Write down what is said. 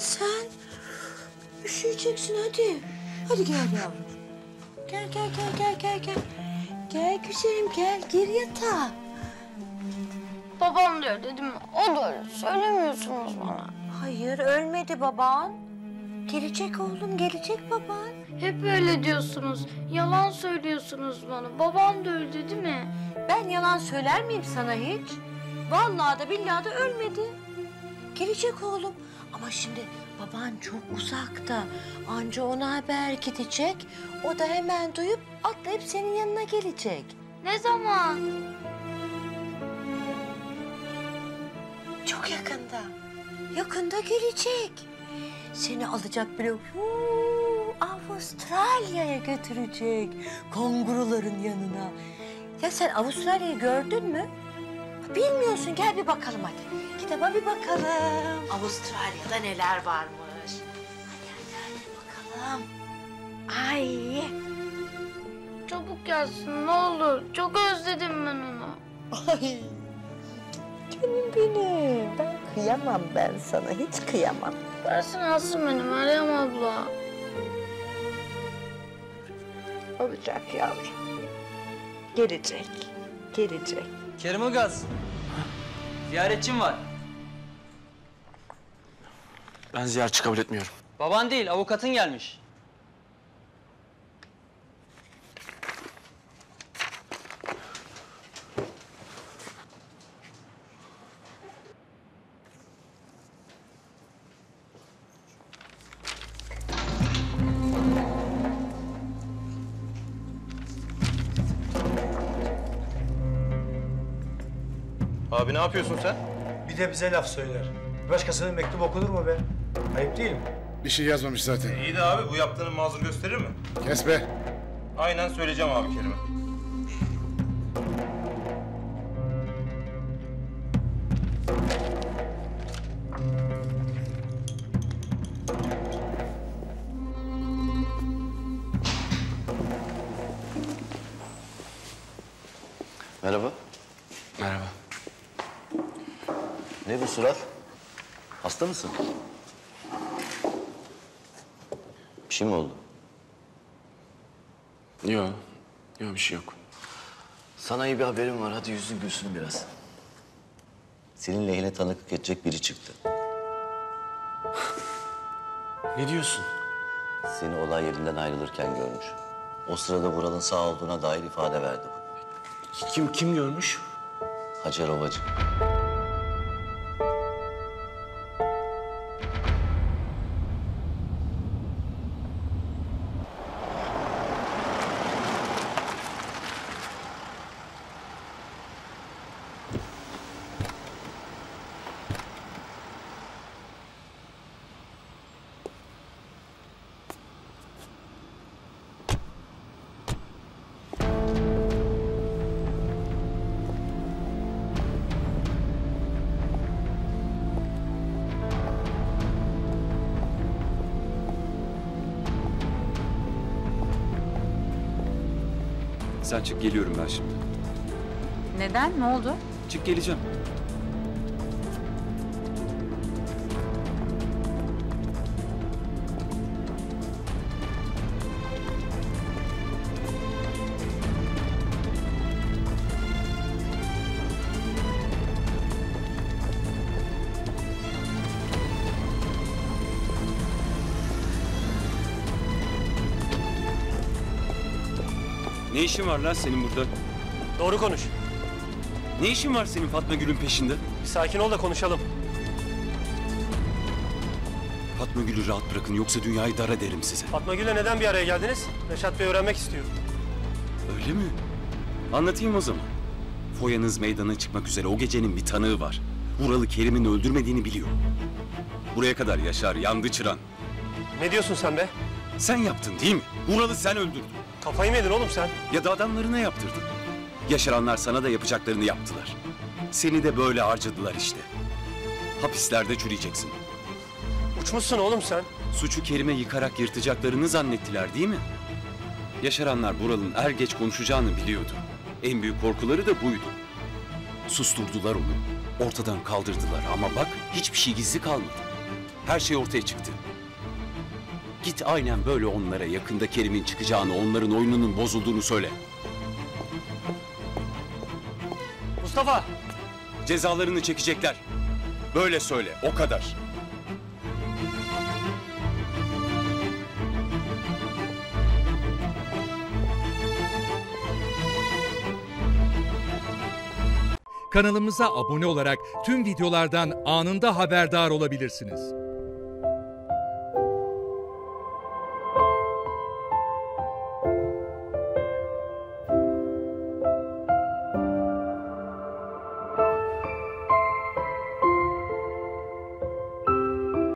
sen. Üşüyeceksin hadi. Hadi gel yavrum. Gel gel gel gel gel gel. Gel güzelim gel gir yatağa. Babam diyor dedim. O da öyle. Söylemiyorsunuz bana. Hayır ölmedi baban. Gelecek oğlum gelecek baban. Hep öyle diyorsunuz. Yalan söylüyorsunuz bana. Babam da öldü değil mi? Ben yalan söyler miyim sana hiç? Vallahi da billahi da ölmedi. Gelecek oğlum. Ama şimdi baban çok uzakta. Anca ona haber gidecek. O da hemen duyup atlayıp senin yanına gelecek. Ne zaman? Çok yakında. Yakında gelecek. Seni alacak huu, Avustralya'ya götürecek. Konguruların yanına. Ya sen Avustralya'yı gördün mü? Bilmiyorsun gel bir bakalım hadi. Kitaba bir bakalım. Avustralya'da neler varmış. Hadi hadi hadi bakalım. Ay. Çabuk gelsin ne olur. Çok özledim ben onu. Ay. Canım benim. Ben kıyamam ben sana. Hiç kıyamam. Versin alsın beni Meryem abla. Olacak yavrum. Gelecek. Gelecek. Kerim Ilgaz. Ziyaretçim var. Ben ziyaretçi kabul etmiyorum. Baban değil, avukatın gelmiş. Abi ne yapıyorsun sen? Bir de bize laf söyler. Başkasının mektubu okunur mu be? Ayıp değil mi? Bir şey yazmamış zaten. İyi de abi bu yaptığını mazur gösterir mi? Kes be. Aynen söyleyeceğim abi Kerim'e. Merhaba. Merhaba. Ne bu surat? Hasta mısın? Bir şey mi oldu? Yok. Yok bir şey yok. Sana iyi bir haberim var. Hadi yüzün gülsün biraz. Senin lehine tanıklık edecek biri çıktı. Ne diyorsun? Seni olay yerinden ayrılırken görmüş. O sırada Vural'ın sağ olduğuna dair ifade verdi bu. Kim kim görmüş? Hacer Ovacı. Sen çık geliyorum ben şimdi. Neden? Ne oldu? Çık geleceğim. Ne işin var lan senin burada? Doğru konuş. Ne işin var senin Fatma Gül'ün peşinde? Bir sakin ol da konuşalım. Fatma Gül'ü rahat bırakın yoksa dünyayı dar ederim size. Fatma Gül'le neden bir araya geldiniz? Reşat Bey öğrenmek istiyor. Öyle mi? Anlatayım o zaman. Foyanız meydana çıkmak üzere o gecenin bir tanığı var. Vuralı Kerim'in öldürmediğini biliyor. Buraya kadar Yaşar yandı çıran. Ne diyorsun sen be? Sen yaptın değil mi? Vuralı sen öldürdün. Kafayı mı yedin oğlum sen? Ya da adamlarına yaptırdın. Yaşaranlar sana da yapacaklarını yaptılar. Seni de böyle harcadılar işte. Hapislerde çürüyeceksin. Uçmuşsun oğlum sen. Suçu Kerim'e yıkarak yırtacaklarını zannettiler değil mi? Yaşaranlar Vural'ın er geç konuşacağını biliyordu. En büyük korkuları da buydu. Susturdular onu. Ortadan kaldırdılar ama bak hiçbir şey gizli kalmadı. Her şey ortaya çıktı. Git aynen böyle onlara yakında Kerim'in çıkacağını, onların oyununun bozulduğunu söyle. Mustafa! Cezalarını çekecekler. Böyle söyle, o kadar. Kanalımıza abone olarak tüm videolardan anında haberdar olabilirsiniz.